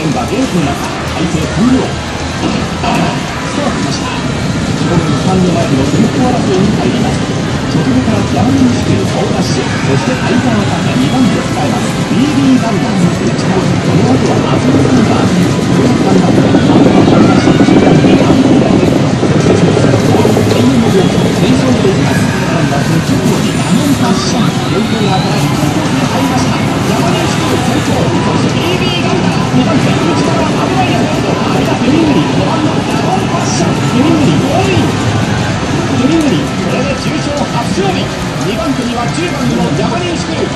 現場元気になった体制完了の前の先頭争いに入ります直後から山口式の顔ダッシュそして相川隆2番手を使います BB ガンダム内コースこの後は松本さんが500ガンダムでハンド顔ダッシュ中段にアンドラゲットそしてその後は天然の状況戦勝でいきますガンダム直後に画面パッション4分側から1コースに入りました山口式先頭そして BB 番手には10番の山根牛久